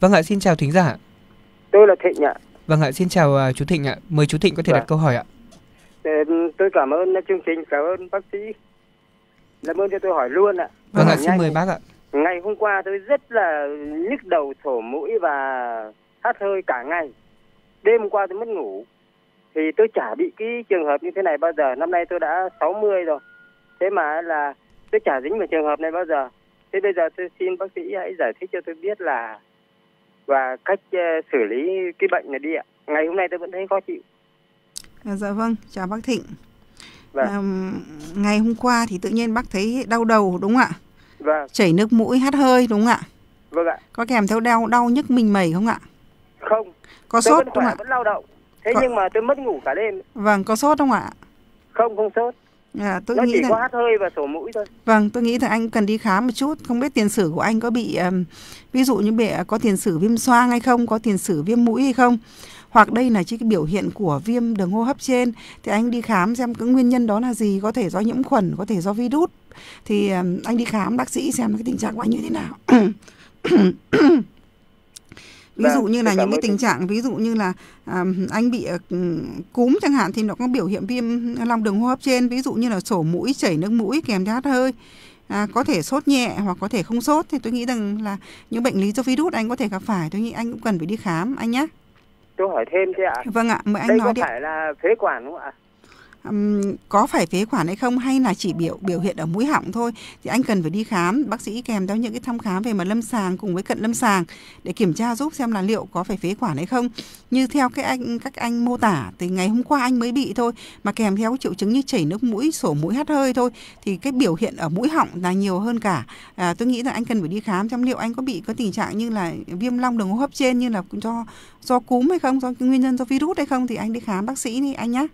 Vâng ạ, xin chào thính giả. Tôi là Thịnh ạ. Vâng ạ, xin chào uh, chú Thịnh ạ. Mời chú Thịnh có thể Vâng. đặt câu hỏi ạ. Tôi cảm ơn chương trình, cảm ơn bác sĩ. Làm ơn cho tôi hỏi luôn ạ. Vâng ạ, Hỏi xin nhanh. mời bác ạ. Ngày hôm qua tôi rất là nhức đầu, sổ mũi và hắt hơi cả ngày. Đêm qua tôi mất ngủ. Thì tôi chả bị cái trường hợp như thế này bao giờ. Năm nay tôi đã 60 rồi. Thế mà là tôi chả dính vào trường hợp này bao giờ. Thế bây giờ tôi xin bác sĩ hãy giải thích cho tôi biết là và cách ờ, xử lý cái bệnh này đi ạ. Ngày hôm nay tôi vẫn thấy khó chịu. À, dạ vâng, chào bác Thịnh. Vâng. À, ngày hôm qua thì tự nhiên bác thấy đau đầu đúng không ạ? Vâng, Chảy nước mũi, hắt hơi đúng không ạ? vâng ạ. Có kèm theo đau đau nhức mình mẩy không ạ? Không, Có tôi sốt vẫn khỏe, không ạ? vẫn lao động. Thế Có- nhưng mà tôi mất ngủ cả đêm. Vâng, có sốt không ạ? Không, không sốt. À, tôi Nó nghĩ chỉ rằng có hát hơi và sổ mũi thôi. vâng, tôi nghĩ rằng anh cần đi khám một chút. Không biết tiền sử của anh có bị ừm, ví dụ như bị có tiền sử viêm xoang hay không, có tiền sử viêm mũi hay không? Hoặc đây là chỉ cái biểu hiện của viêm đường hô hấp trên thì anh đi khám xem cái nguyên nhân đó là gì, có thể do nhiễm khuẩn, có thể do virus. Thì ừm, anh đi khám bác sĩ xem cái tình trạng của anh như thế nào. ví Vâng, dụ như là những cái tình trạng ví dụ như là à, anh bị ờ, cúm chẳng hạn thì nó có biểu hiện viêm long đường hô hấp trên ví dụ như là sổ mũi chảy nước mũi kèm theo hắt hơi à, có thể sốt nhẹ hoặc có thể không sốt thì tôi nghĩ rằng là những bệnh lý do virus anh có thể gặp phải tôi nghĩ anh cũng cần phải đi khám anh nhé Tôi hỏi thêm thế ạ. vâng ạ mời anh Đây nói có đi phải là phế quản không ạ? Um, có phải phế quản hay không? Hay là chỉ biểu biểu hiện ở mũi họng thôi? Thì anh cần phải đi khám. Bác sĩ kèm theo những cái thăm khám về mặt lâm sàng cùng với cận lâm sàng để kiểm tra giúp xem là liệu có phải phế quản hay không. Như theo cái anh các anh mô tả thì ngày hôm qua anh mới bị thôi mà kèm theo triệu chứng như chảy nước mũi sổ mũi hắt hơi thôi thì cái biểu hiện ở mũi họng là nhiều hơn cả. À, tôi nghĩ là anh cần phải đi khám xem liệu anh có bị có tình trạng như là viêm long đường hô hấp trên như là do do cúm hay không do nguyên nhân do virus hay không thì anh đi khám bác sĩ đi anh nhé